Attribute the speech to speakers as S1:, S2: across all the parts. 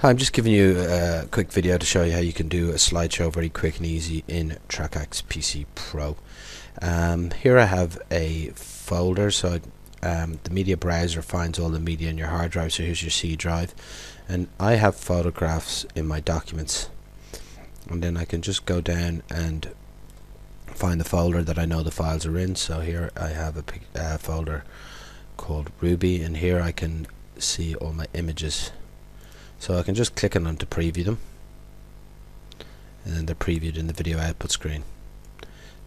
S1: Hi, I'm just giving you a quick video to show you how you can do a slideshow very quick and easy in trakAxPC Pro. Um, here I have a folder, so um, the media browser finds all the media in your hard drive, so here's your C drive. And I have photographs in my documents. And then I can just go down and find the folder that I know the files are in. So here I have a uh, folder called Ruby, and here I can see all my images so I can just click on them to preview them. And then they're previewed in the video output screen.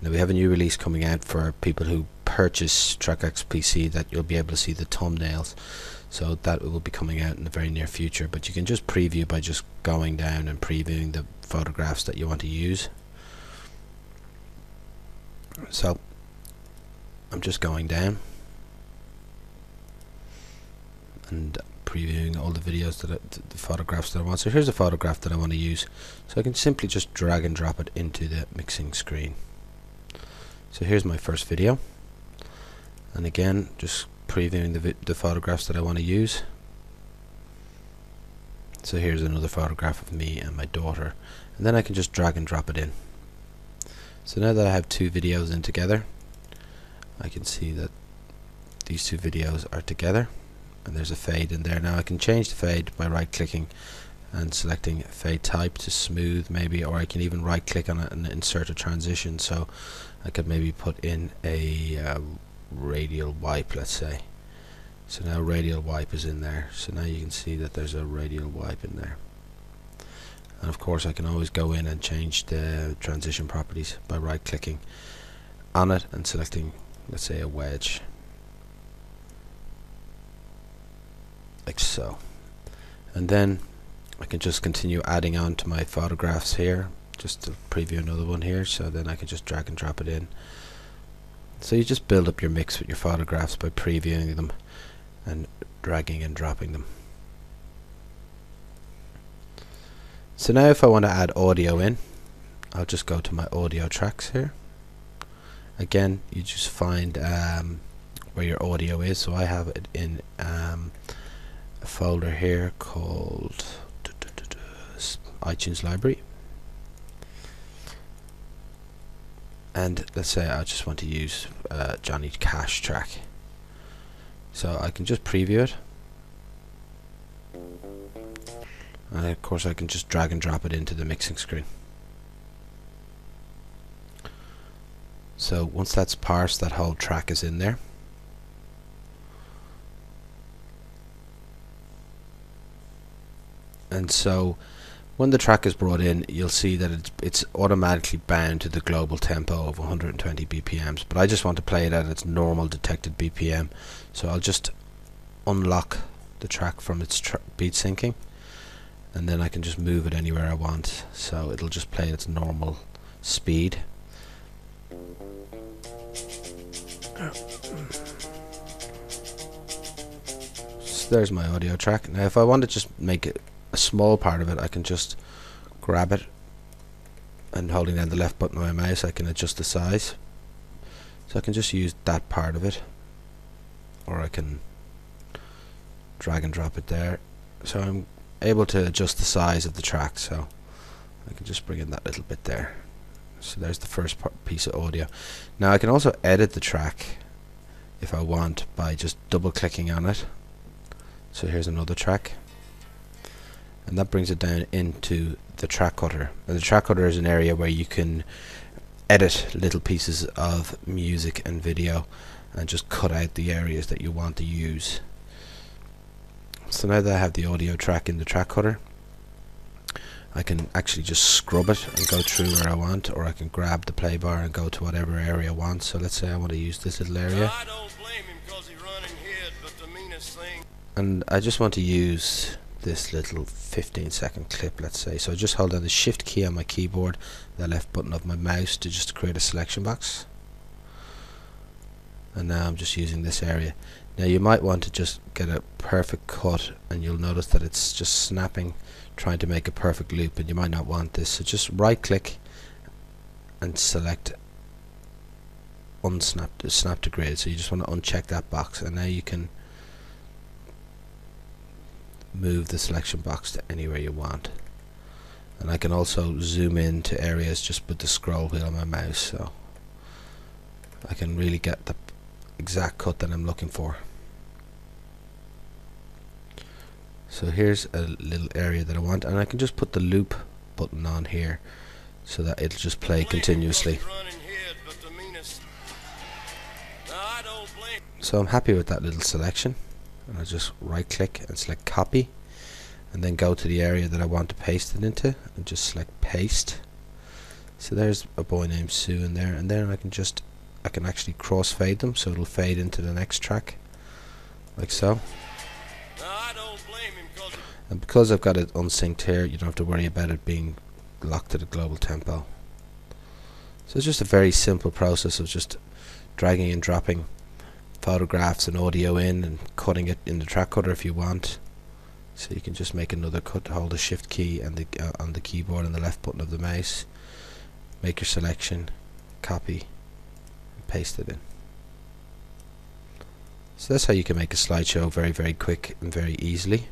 S1: Now we have a new release coming out for people who purchase trakAxPC that you'll be able to see the thumbnails. So that will be coming out in the very near future. But you can just preview by just going down and previewing the photographs that you want to use. So I'm just going down. And previewing all the videos that I, the photographs that I want. So here's a photograph that I want to use. So I can simply just drag and drop it into the mixing screen. So here's my first video. And again, just previewing the, the photographs that I want to use. So here's another photograph of me and my daughter. And then I can just drag and drop it in. So now that I have two videos in together, I can see that these two videos are together and there's a fade in there. Now I can change the fade by right clicking and selecting fade type to smooth maybe or I can even right click on it and insert a transition. So I could maybe put in a uh, radial wipe let's say. So now radial wipe is in there. So now you can see that there's a radial wipe in there. And of course I can always go in and change the transition properties by right clicking on it and selecting let's say a wedge like so. And then I can just continue adding on to my photographs here just to preview another one here so then I can just drag and drop it in. So you just build up your mix with your photographs by previewing them and dragging and dropping them. So now if I want to add audio in I'll just go to my audio tracks here. Again you just find um, where your audio is. So I have it in um, a folder here called iTunes library. And let's say I just want to use uh, Johnny Cash track. So I can just preview it. And of course I can just drag and drop it into the mixing screen. So once that's parsed that whole track is in there and so when the track is brought in you'll see that it's, it's automatically bound to the global tempo of 120 BPMs but I just want to play it at its normal detected BPM so I'll just unlock the track from its beat syncing. And then I can just move it anywhere I want. So it'll just play at its normal speed. So there's my audio track. Now if I want to just make it a small part of it I can just grab it and holding down the left button on my mouse I can adjust the size. So I can just use that part of it or I can drag and drop it there. So I'm able to adjust the size of the track so I can just bring in that little bit there. So there's the first piece of audio. Now I can also edit the track if I want by just double clicking on it. So here's another track and that brings it down into the track cutter. Now, the track cutter is an area where you can edit little pieces of music and video and just cut out the areas that you want to use. So now that I have the audio track in the track cutter, I can actually just scrub it and go through where I want or I can grab the play bar and go to whatever area I want. So let's say I want to use this little area. And I just want to use this little 15 second clip let's say. So I just hold down the shift key on my keyboard the left button of my mouse to just create a selection box. And now I'm just using this area. Now you might want to just get a perfect cut and you'll notice that it's just snapping trying to make a perfect loop and you might not want this. So just right click and select unsnap to snap to grid so you just want to uncheck that box and now you can move the selection box to anywhere you want. And I can also zoom in to areas just with the scroll wheel on my mouse so I can really get the exact cut that I'm looking for. So here's a little area that I want and I can just put the loop button on here so that it'll just play continuously. so I'm happy with that little selection and I'll just right click and select copy and then go to the area that I want to paste it into and just select paste. So there's a boy named Sue in there and then I can just I can actually crossfade them so it'll fade into the next track like so. And because I've got it unsynced here you don't have to worry about it being locked to the global tempo. So it's just a very simple process of just dragging and dropping photographs and audio in and cutting it in the track cutter if you want. So you can just make another cut hold the shift key and the uh, on the keyboard and the left button of the mouse. Make your selection copy and paste it in. So that's how you can make a slideshow very very quick and very easily.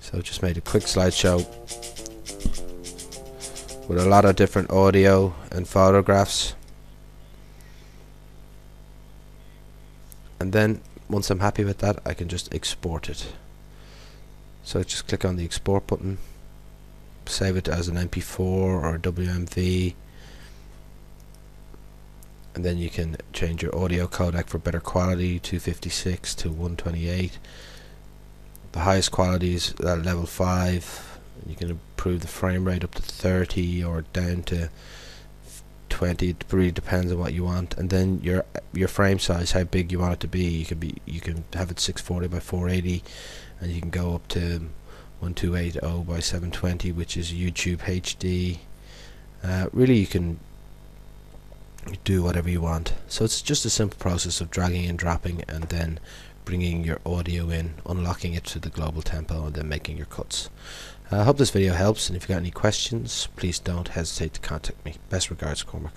S1: So just made a quick slideshow with a lot of different audio and photographs and then once I'm happy with that I can just export it. So just click on the export button save it as an MP4 or WMV and then you can change your audio codec for better quality 256 to 128 the highest quality is at level 5 you can improve the frame rate up to 30 or down to 20 it really depends on what you want. And then your your frame size how big you want it to be. You can be you can have it 640 by 480 and you can go up to 1280 by 720 which is YouTube HD uh, really you can do whatever you want. So it's just a simple process of dragging and dropping and then bringing your audio in unlocking it to the global tempo and then making your cuts I hope this video helps and if you've got any questions please don't hesitate to contact me. Best regards Cormac